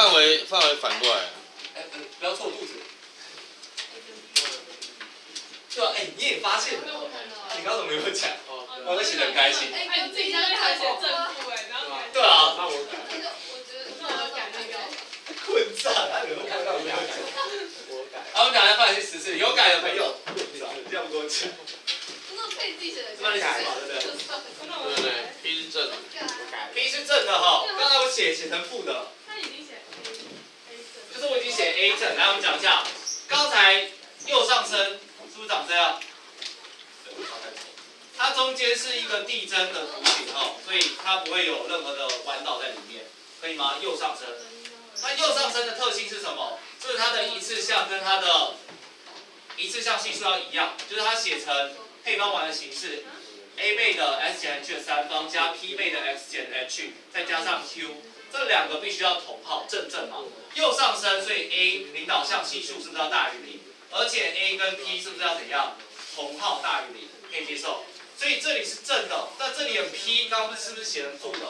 范围范围反过来。哎，不不要错肚子。对啊，哎，你也发现了，你刚刚怎么没有讲？我在写的很开心。哎，你自己在那写正负哎，然后你对啊，那我我觉得那我改那个。混账，他有没有看到没有？我改。好，我们讲一下范围是十四，有改的朋友，这样多钱？那可以自己写的。那你改嘛，对不对？对对对，P 是正的。我改。P 是正的哈，刚才我写写成负的，他已经写 A A 正。就是我已经写 A 正，来我们讲一下，刚才右上升是不是长这样？它中间是一个递增的图形哈，所以它不会有任何的弯道在里面，可以吗？右上升，那右上升的特性是什么？就是它的一次项跟它的一次项系数要一样，就是它写成配方完的形式，a 倍的 s 减 h 的三方加 p 倍的 x 减 h 再加上 q，这两个必须要同号正正嘛。右上升，所以 a 领导项系数是不是要大于零？而且 a 跟 p 是不是要怎样？同号大于零，可以接受。所以这里是正的，那这里的 p 刚刚是不是写成负的？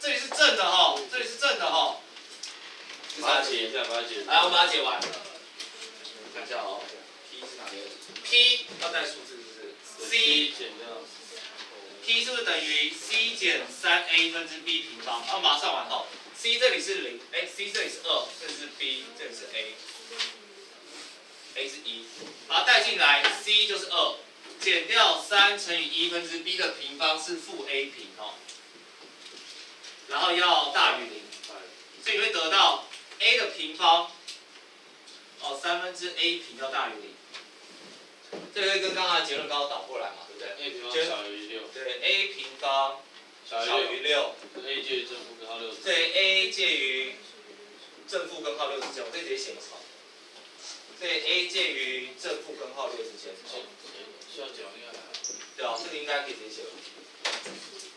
这里是正的哈，这里是正的哈。把它解一下，把它解。来，我们把它解完。看一下哦，p 是哪边？p 要带数字是不是？c 减掉。是不是等于 c 减三 a 分之 b 平方？好，马上完后，c 这里是零，哎，c 这里是二，这里是 b，这里是 a，a 是一，把它带进来，c 就是二，减掉三乘以一分之 b 的平方是负 a 平哦，然后要大于零，所以你会得到 a 的平方，哦，三分之 a 平要大于零，这个跟刚刚的结论刚好倒过来嘛，对不对？a 平方小于六，对，a 平方小小于于六，六，a 介于正负根号六。对，a 介于正负根号六之间，我这直接写个好。对，a 介于正负根号六之间，需要讲应该还好。对啊，这个应该可以直接写了。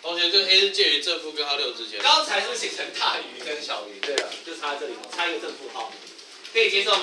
同学，这 a 是介于正负根号六之间。刚才是不是写成大于跟小于？对了，就差在这里嘛，差一个正负号，可以接受吗？